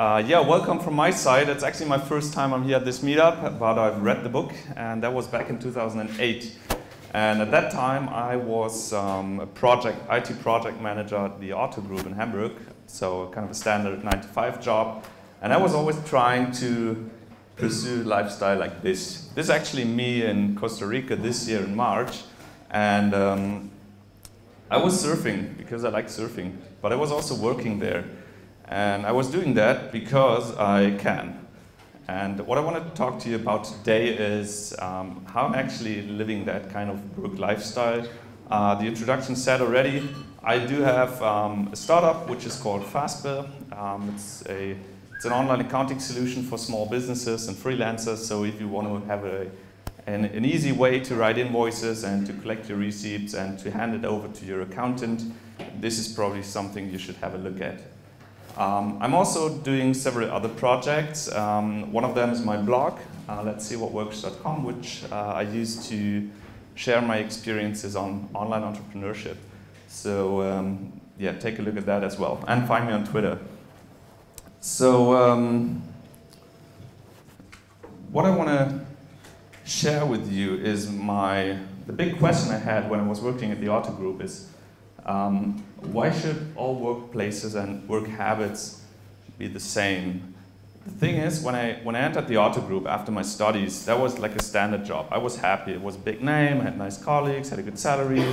Uh, yeah, welcome from my side. It's actually my first time I'm here at this meetup, but I've read the book, and that was back in 2008. And at that time, I was um, a project, IT project manager at the Otto Group in Hamburg, so kind of a standard 9 to 5 job. And I was always trying to pursue lifestyle like this. This is actually me in Costa Rica this year in March, and um, I was surfing because I like surfing, but I was also working there. And I was doing that because I can. And what I wanted to talk to you about today is um, how I'm actually living that kind of work lifestyle. Uh, the introduction said already, I do have um, a startup which is called Fastbill. Um, it's, a, it's an online accounting solution for small businesses and freelancers. So if you want to have a, an, an easy way to write invoices and to collect your receipts and to hand it over to your accountant, this is probably something you should have a look at. Um, I'm also doing several other projects. Um, one of them is my blog, uh, let's see what works.com, which uh, I use to share my experiences on online entrepreneurship. So um, yeah, take a look at that as well. And find me on Twitter. So um, what I want to share with you is my, the big question I had when I was working at the Otto Group is, um, why should all workplaces and work habits be the same? The thing is, when I, when I entered the Otto Group after my studies, that was like a standard job. I was happy. It was a big name, I had nice colleagues, had a good salary,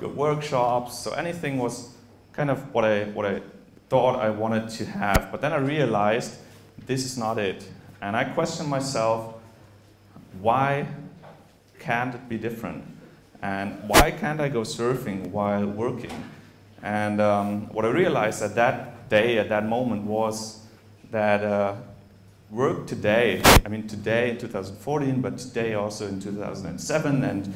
good workshops. So anything was kind of what I, what I thought I wanted to have. But then I realized this is not it. And I questioned myself, why can't it be different? And why can't I go surfing while working? And um, what I realized at that day, at that moment, was that uh, work today, I mean today in 2014, but today also in 2007, and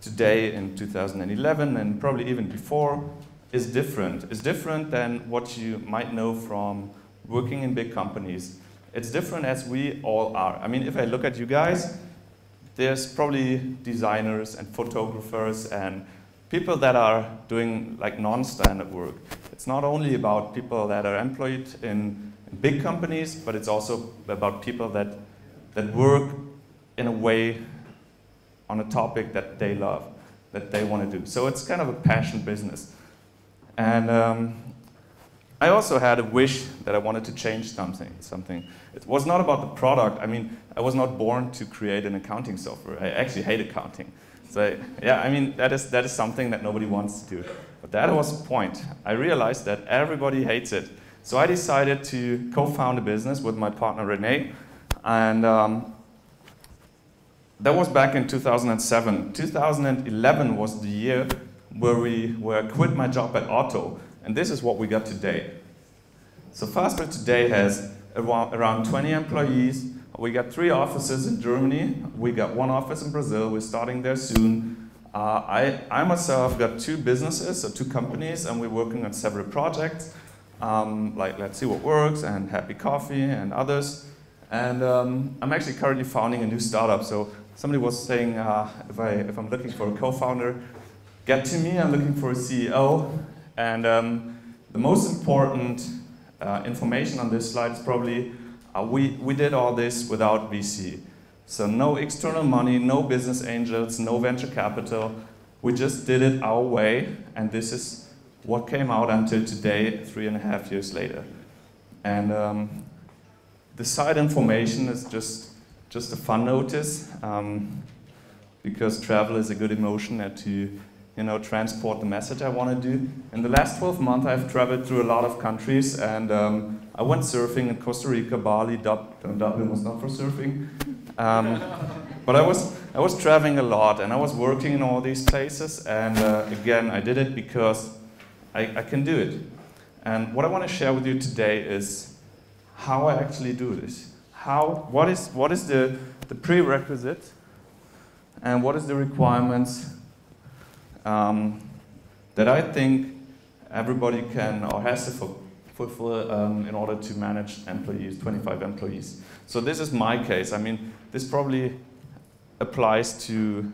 today in 2011, and probably even before, is different. It's different than what you might know from working in big companies. It's different as we all are. I mean, if I look at you guys, there's probably designers and photographers and people that are doing like non-standard work. It's not only about people that are employed in, big companies, but it's also about people that, that work in a way on a topic that they love, that they want to do. So it's kind of a passion business. And um, I also had a wish that I wanted to change something. Something. It was not about the product. I mean, I was not born to create an accounting software. I actually hate accounting. So yeah, I mean, that is, that is something that nobody wants to do. But that was the point. I realized that everybody hates it. So I decided to co-found a business with my partner Rene. And um, that was back in 2007. 2011 was the year where, we, where I quit my job at Otto and this is what we got today. So Fastbill today has around 20 employees. We got three offices in Germany. We got one office in Brazil. We're starting there soon. Uh, I, I myself got two businesses, so two companies, and we're working on several projects, um, like Let's See What Works and Happy Coffee and others. And um, I'm actually currently founding a new startup. So somebody was saying uh, if, I, if I'm looking for a co-founder, get to me. I'm looking for a CEO. And um, the most important uh, information on this slide is probably uh, we, we did all this without VC. So no external money, no business angels, no venture capital. We just did it our way, and this is what came out until today, three and a half years later. And um, the side information is just, just a fun notice, um, because travel is a good emotion to you know, transport the message I want to do. In the last 12 months, I've traveled through a lot of countries, and um, I went surfing in Costa Rica, Bali, Dublin. Dublin was not for surfing. Um, but I was, I was traveling a lot, and I was working in all these places, and uh, again, I did it because I, I can do it. And what I want to share with you today is how I actually do this. How, what is, what is the, the prerequisite, and what is the requirements um, that I think everybody can or has to fulfill um, in order to manage employees, 25 employees. So this is my case. I mean, this probably applies to,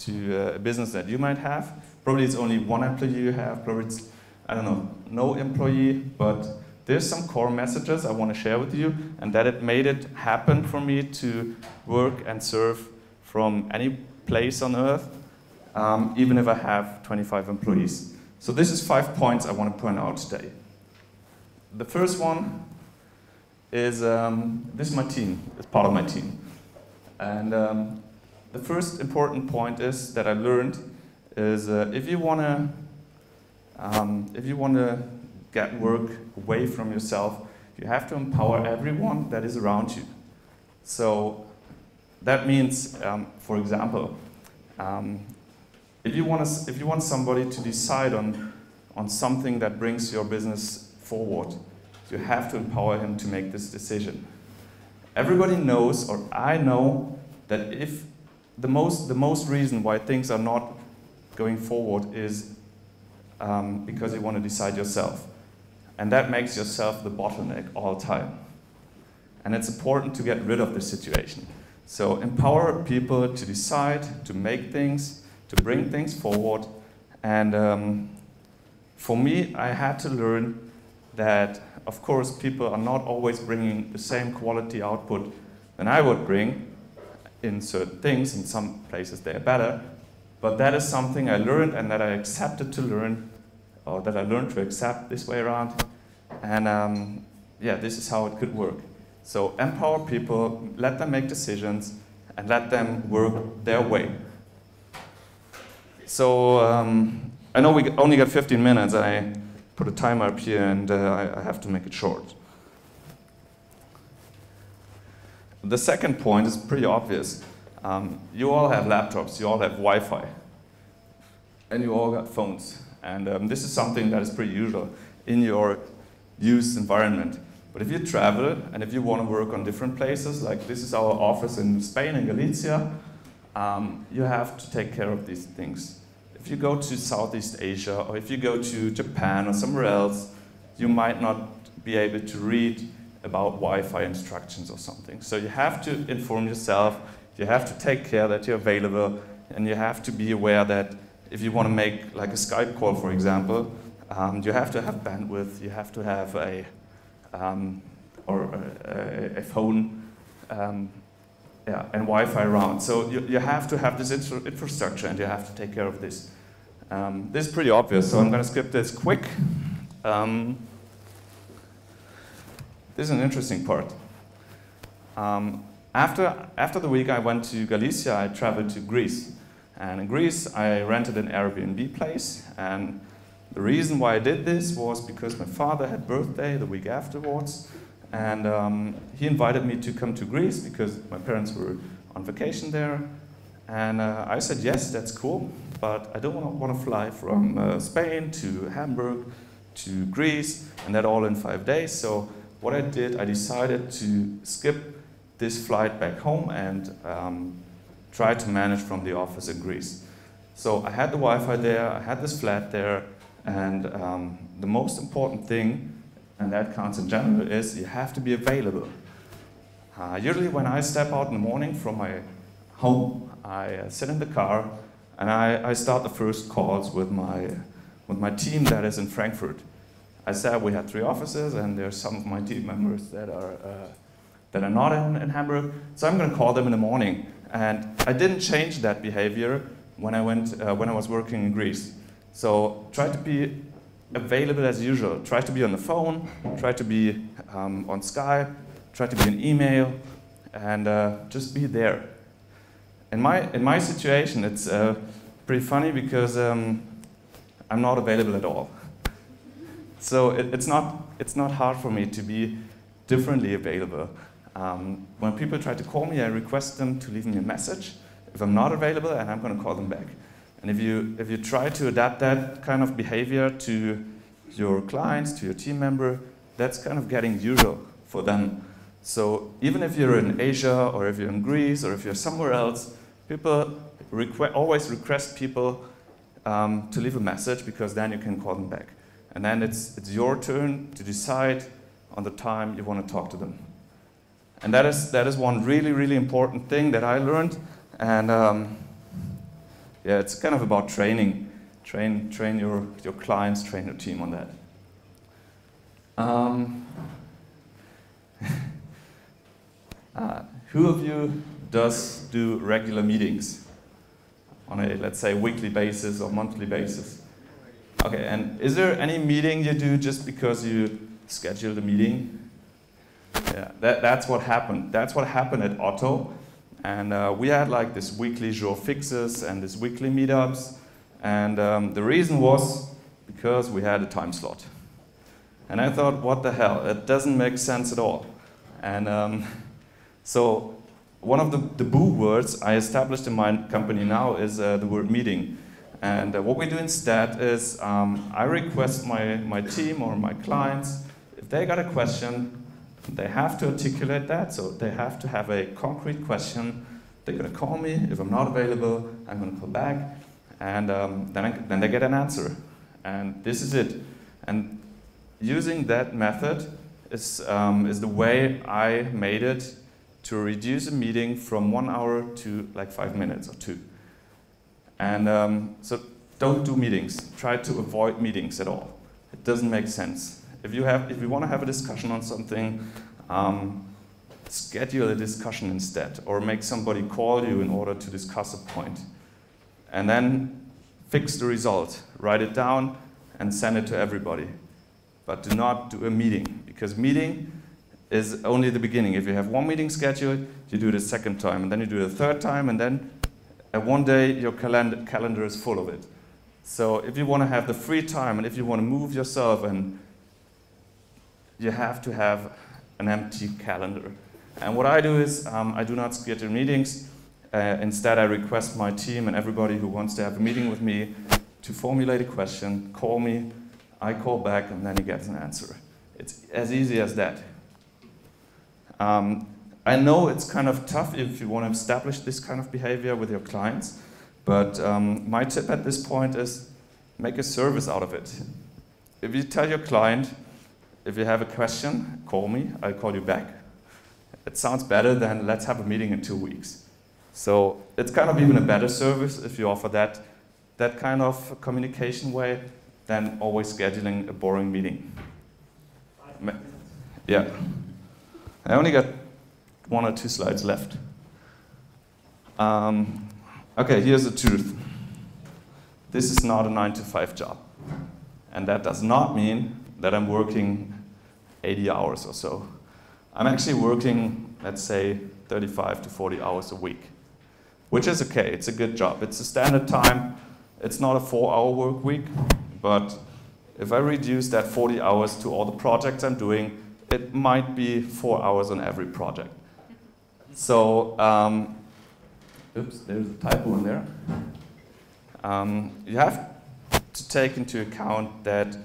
to uh, a business that you might have. Probably it's only one employee you have. Probably it's, I don't know, no employee, but there's some core messages I want to share with you, and that it made it happen for me to work and serve from any place on earth, um, even if I have 25 employees. So this is five points I want to point out today. The first one is um, this is my team. It's part of my team, and um, the first important point is that I learned is uh, if you want to um, if you want to get work away from yourself, you have to empower everyone that is around you. So that means, um, for example, um, if you want if you want somebody to decide on on something that brings your business forward, you have to empower him to make this decision. Everybody knows, or I know, that if the most, the most reason why things are not going forward is um, because you want to decide yourself. And that makes yourself the bottleneck all the time. And it's important to get rid of this situation. So empower people to decide, to make things, to bring things forward. And um, for me, I had to learn that, of course, people are not always bringing the same quality output than I would bring, in certain things. In some places they're better. But that is something I learned and that I accepted to learn, or that I learned to accept this way around. And um, yeah, this is how it could work. So empower people, let them make decisions, and let them work their way. So um, I know we only got 15 minutes, and I put a timer up here, and uh, I, I have to make it short. The second point is pretty obvious. Um, you all have laptops, you all have Wi-Fi, and you all got phones. And um, this is something that is pretty usual in your use environment. But if you travel and if you want to work on different places, like this is our office in Spain, in Galicia, um, you have to take care of these things. If you go to Southeast Asia or if you go to Japan or somewhere else, you might not be able to read about Wi-Fi instructions or something. So you have to inform yourself, you have to take care that you're available, and you have to be aware that if you want to make like a Skype call, for example, um, you have to have bandwidth, you have to have a, um, or a, a phone, um, yeah, and Wi-Fi around. So you, you have to have this infra infrastructure and you have to take care of this. Um, this is pretty obvious, so I'm going to skip this quick. Um, this is an interesting part. Um, after, after the week I went to Galicia, I traveled to Greece. And in Greece, I rented an Airbnb place. And the reason why I did this was because my father had birthday the week afterwards. And um, he invited me to come to Greece because my parents were on vacation there. And uh, I said, yes, that's cool, but I don't want to fly from uh, Spain to Hamburg to Greece, and that all in five days. So what I did, I decided to skip this flight back home and um, try to manage from the office in Greece. So I had the Wi-Fi there, I had this flat there, and um, the most important thing, and that counts in general, is you have to be available. Uh, usually when I step out in the morning from my home, I uh, sit in the car and I, I start the first calls with my, with my team that is in Frankfurt. I said we had three offices, and there's some of my team members that are uh, that are not in, in Hamburg. So I'm going to call them in the morning. And I didn't change that behavior when I went uh, when I was working in Greece. So try to be available as usual. Try to be on the phone. Try to be um, on Skype. Try to be in email, and uh, just be there. In my in my situation, it's uh, pretty funny because um, I'm not available at all. So it, it's, not, it's not hard for me to be differently available. Um, when people try to call me, I request them to leave me a message if I'm not available, and I'm going to call them back. And if you, if you try to adapt that kind of behavior to your clients, to your team member, that's kind of getting usual for them. So even if you're in Asia, or if you're in Greece, or if you're somewhere else, people requ always request people um, to leave a message because then you can call them back. And then it's, it's your turn to decide on the time you want to talk to them. And that is, that is one really, really important thing that I learned. And um, yeah, it's kind of about training. Train, train your, your clients, train your team on that. Um, uh, who of you does do regular meetings on a, let's say, weekly basis or monthly basis? Okay, and is there any meeting you do just because you scheduled a meeting? Yeah, that, that's what happened. That's what happened at Otto. And uh, we had like this weekly jour fixes and this weekly meetups. And um, the reason was because we had a time slot. And I thought, what the hell? It doesn't make sense at all. And um, so one of the, the boo words I established in my company now is uh, the word meeting. And uh, what we do instead is um, I request my, my team or my clients, if they got a question, they have to articulate that, so they have to have a concrete question. They're going to call me. If I'm not available, I'm going to call back. And um, then, I, then they get an answer. And this is it. And using that method is, um, is the way I made it to reduce a meeting from one hour to like five minutes or two. And um, so don't do meetings. Try to avoid meetings at all. It doesn't make sense. If you, have, if you want to have a discussion on something, um, schedule a discussion instead, or make somebody call you in order to discuss a. And then fix the result. Write it down and send it to everybody. But do not do a meeting, because meeting is only the beginning. If you have one meeting scheduled, you do it a second time, and then you do it a third time, and then at one day your calendar is full of it. So if you want to have the free time, and if you want to move yourself, and you have to have an empty calendar. And what I do is um, I do not schedule meetings. Uh, instead, I request my team and everybody who wants to have a meeting with me to formulate a question, call me, I call back, and then he gets an answer. It's as easy as that. Um, I know it's kind of tough if you want to establish this kind of behavior with your clients, but um, my tip at this point is make a service out of it. If you tell your client, if you have a question, call me, I'll call you back. It sounds better than let's have a meeting in two weeks. So it's kind of even a better service if you offer that, that kind of communication way than always scheduling a boring meeting. Yeah. I only got one or two slides left. Um, okay, here's the truth. This is not a nine to five job. And that does not mean that I'm working 80 hours or so. I'm actually working, let's say, 35 to 40 hours a week, which is okay. It's a good job. It's a standard time. It's not a four hour work week, but if I reduce that 40 hours to all the projects I'm doing, it might be four hours on every project. So, um, oops, there's a typo in there. Um, you have to take into account that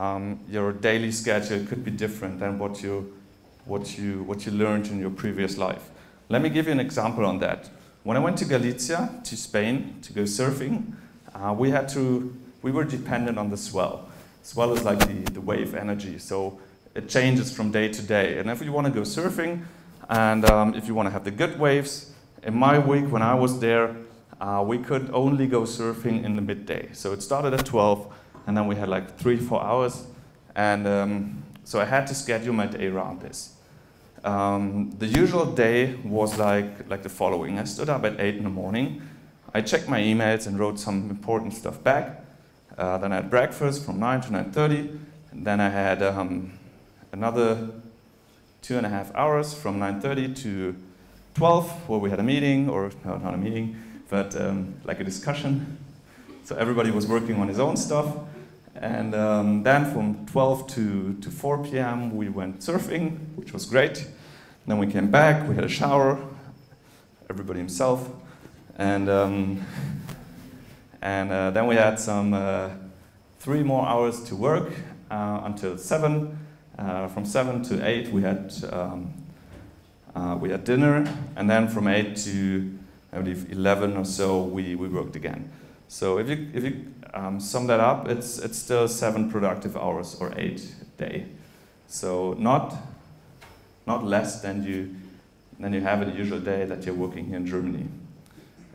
um, your daily schedule could be different than what you, what, you, what you learned in your previous life. Let me give you an example on that. When I went to Galicia, to Spain, to go surfing, uh, we had to, we were dependent on the swell. Swell is like the, the wave energy, so it changes from day to day. And if you want to go surfing, and um, if you want to have the good waves, in my week when I was there, uh, we could only go surfing in the midday. So it started at 12, and then we had like three, four hours. And um, so I had to schedule my day around this. Um, the usual day was like, like the following. I stood up at 8 in the morning. I checked my emails and wrote some important stuff back. Uh, then I had breakfast from 9 to 9.30. And then I had um, another two and a half hours from 9.30 to 12, where we had a meeting, or no, not a meeting, but um, like a discussion. So everybody was working on his own stuff. And um, then from 12 to, to 4 p.m., we went surfing, which was great. Then we came back, we had a shower, everybody himself. And, um, and uh, then we had some uh, three more hours to work uh, until 7. Uh, from 7 to 8, we had, um, uh, we had dinner. And then from 8 to, I believe, 11 or so, we, we worked again. So if you, if you um, sum that up, it's, it's still seven productive hours or eight a day. So not, not less than you, than you have in a usual day that you're working here in Germany.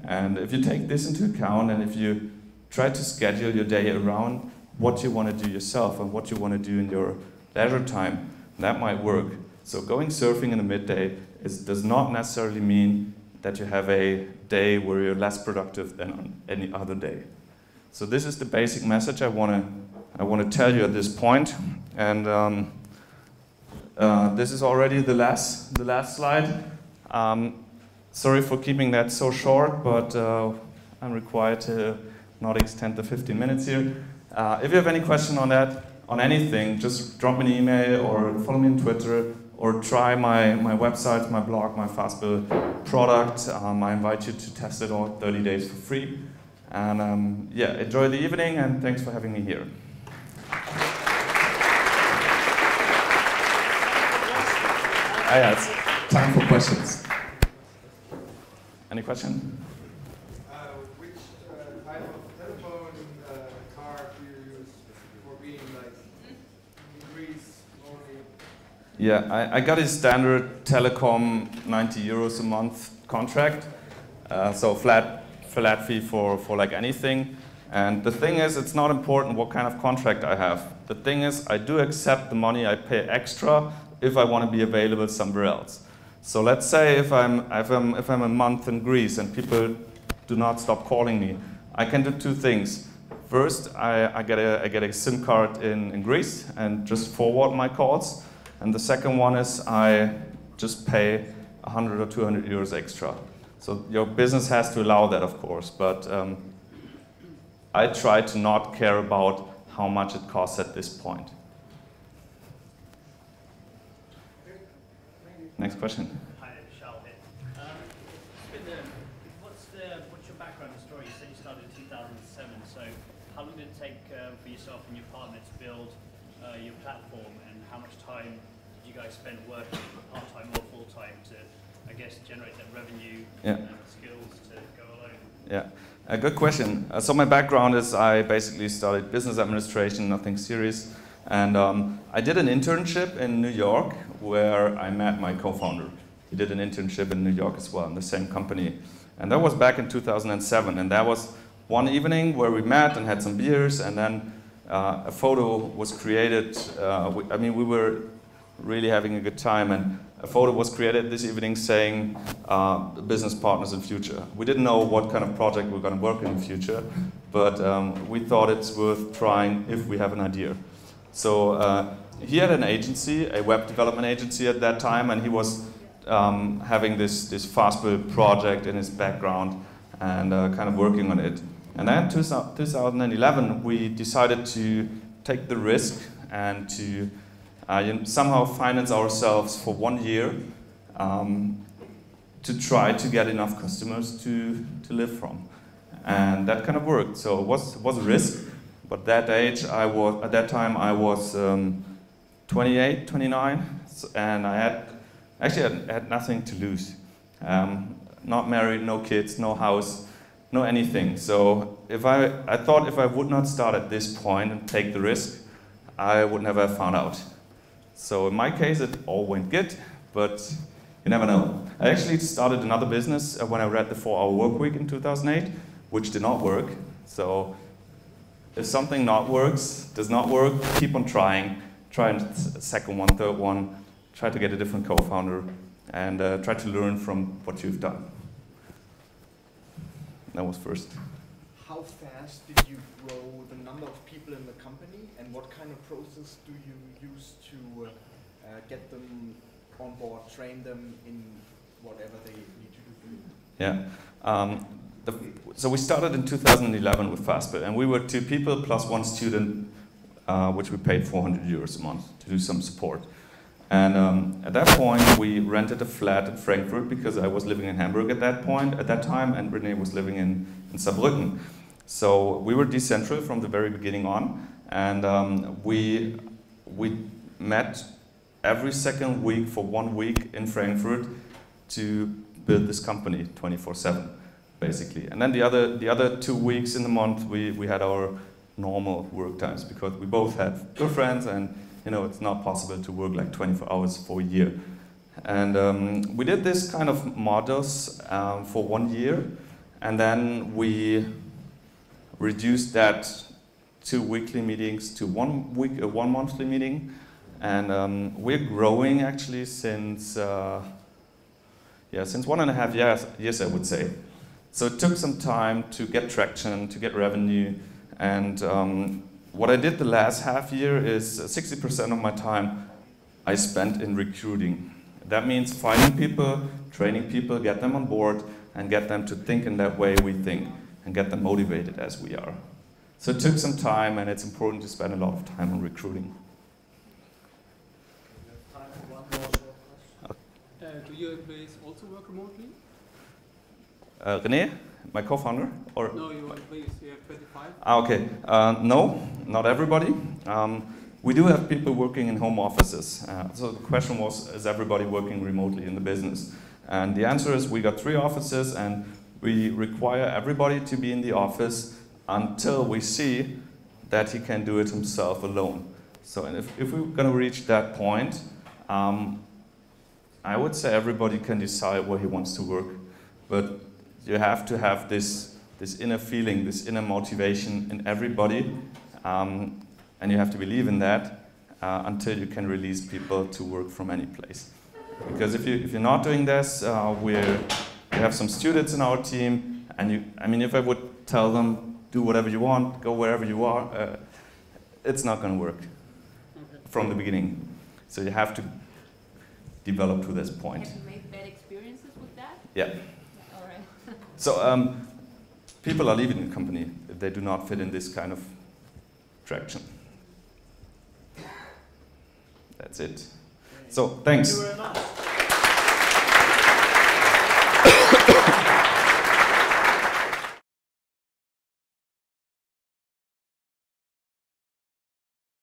And if you take this into account and if you try to schedule your day around what you want to do yourself and what you want to do in your leisure time, that might work. So going surfing in the midday is, does not necessarily mean that you have a day where you're less productive than on any other day. So this is the basic message I want to I want to tell you at this point. And um, uh, this is already the last the last slide. Um, sorry for keeping that so short, but uh, I'm required to not extend the 15 minutes here. Uh, if you have any question on that, on anything, just drop me an email or follow me on Twitter or try my, my website, my blog, my Fastbill product. Um, I invite you to test it all 30 days for free. And um, yeah, enjoy the evening and thanks for having me here. Ah, time for questions. Any question? Uh, which uh, type of telephone uh, card do you use for being like in Greece only? Yeah, I, I got a standard telecom 90 euros a month contract. Uh, so flat, flat fee for, for like anything. And the thing is, it's not important what kind of contract I have. The thing is, I do accept the money I pay extra if I want to be available somewhere else. So let's say if I'm, if I'm, if I'm a month in Greece and people do not stop calling me, I can do two things. First, I, I, get, a, I get a SIM card in, in Greece and just forward my calls. And the second one is I just pay 100 or 200 euros extra. So your business has to allow that, of course, but um, I try to not care about how much it costs at this point. Next question. Hi, Charles here. Um, the, what's, the, what's your background and story? You said you started in 2007, so how long did it take uh, for yourself and your partner to build uh, your platform, and how much time did you guys spend working part-time or full-time to, I guess, generate that revenue yeah. and skills to go alone? Yeah. A good question. Uh, so my background is I basically studied business administration, nothing serious. And um, I did an internship in New York where I met my co-founder. He did an internship in New York as well in the same company. And that was back in 2007. And that was one evening where we met and had some beers and then uh, a photo was created. Uh, we, I mean, we were really having a good time and a photo was created this evening saying uh, business partners in future. We didn't know what kind of project we are going to work in the future, but um, we thought it's worth trying if we have an idea. So uh, he had an agency, a web development agency at that time, and he was um, having this, this Fastbill project in his background and uh, kind of working on it. And then 2011, we decided to take the risk and to somehow finance ourselves for one year um, to try to get enough customers to, to live from. And that kind of worked. So it was, was a risk. But that age, I was at that time I was um, 28, 29, and I had actually had, had nothing to lose. Um, not married, no kids, no house, no anything. So if I, I thought if I would not start at this point and take the risk, I would never have found out. So in my case, it all went good, but you never know. I actually started another business uh, when I read the four-hour work week in 2008, which did not work. So if something not works, does not work, keep on trying. Try a second one, third one. Try to get a different co-founder and uh, try to learn from what you've done. That was first. How fast did you grow the number of people in the company and what kind of process do you use to uh, uh, get them on board, train them in whatever they need to do? Yeah. Um, the, so we started in 2011 with Fastbill, and we were two people plus one student, uh, which we paid 400 euros a month to do some support. And um, at that point, we rented a flat in Frankfurt because I was living in Hamburg at that point, at that time, and Renee was living in, in Saarbrücken. So we were decentral from the very beginning on, and um, we, we met every second week for one week in Frankfurt to build this company 24 7 basically. And then the other, the other two weeks in the month, we, we had our normal work times because we both had girlfriends and you know, it's not possible to work like 24 hours for a year. And um, we did this kind of models um, for one year, and then we reduced that two weekly meetings to one week, uh, one monthly meeting, and um, we're growing actually since uh, yeah since one and a half years years I would say. So it took some time to get traction, to get revenue, and um, what I did the last half year is 60% of my time I spent in recruiting. That means finding people, training people, get them on board, and get them to think in that way we think, and get them motivated as we are. So it took some time, and it's important to spend a lot of time on recruiting. Uh, do your employees also work remotely? Uh, René, my co-founder, or No, your employees, you have 25? Ah, okay. Uh, no, not everybody. Um, we do have people working in home offices. Uh, so the question was, is everybody working remotely in the business? And the answer is we got three offices and we require everybody to be in the office until we see that he can do it himself alone. So and if, if we're going to reach that point, um, I would say everybody can decide where he wants to work. But you have to have this, this inner feeling, this inner motivation in everybody, um, and you have to believe in that uh, until you can release people to work from any place. Because if, you, if you're not doing this, uh, we're, we have some students in our team, and you, I mean, if I would tell them, do whatever you want, go wherever you are, uh, it's not going to work from the beginning. So you have to develop to this point. Have you made bad experiences with that? Yeah. All right. So um, people are leaving the company if they do not fit in this kind of traction. That's it. So, thanks. Thank